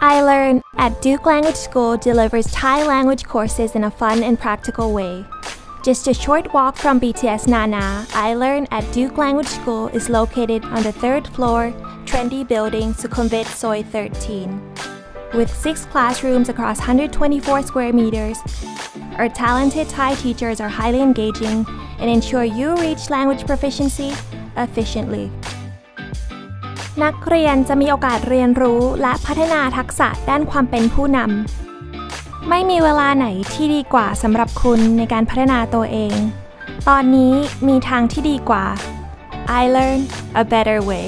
iLearn at Duke Language School delivers Thai language courses in a fun and practical way. Just a short walk from BTS Nana, iLearn at Duke Language School is located on the third floor, trendy building Sukhumvit Soy 13. With six classrooms across 124 square meters, our talented Thai teachers are highly engaging and ensure you reach language proficiency efficiently. นักเรียนจะมีโอกาสเรียนรู้และพัฒนาทักษะด้านความเป็นผู้นำ ไม่มีเวลาไหนที่ดีกว่าสำหรับคุณในการพัฒนาตัวเอง ตอนนี้มีทางที่ดีกว่า I learn a better way